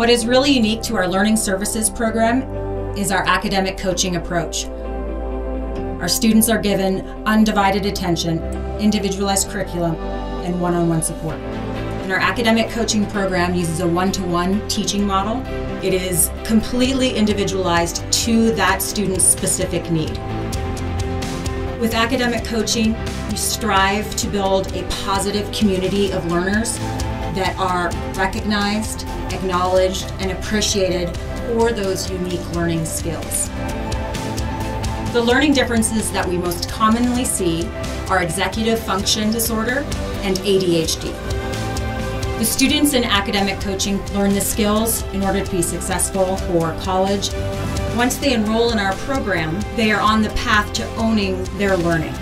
What is really unique to our Learning Services program is our academic coaching approach. Our students are given undivided attention, individualized curriculum, and one-on-one support. And our academic coaching program uses a one-to-one teaching model. It is completely individualized to that student's specific need. With academic coaching, we strive to build a positive community of learners that are recognized, acknowledged, and appreciated for those unique learning skills. The learning differences that we most commonly see are executive function disorder and ADHD. The students in academic coaching learn the skills in order to be successful for college. Once they enroll in our program, they are on the path to owning their learning.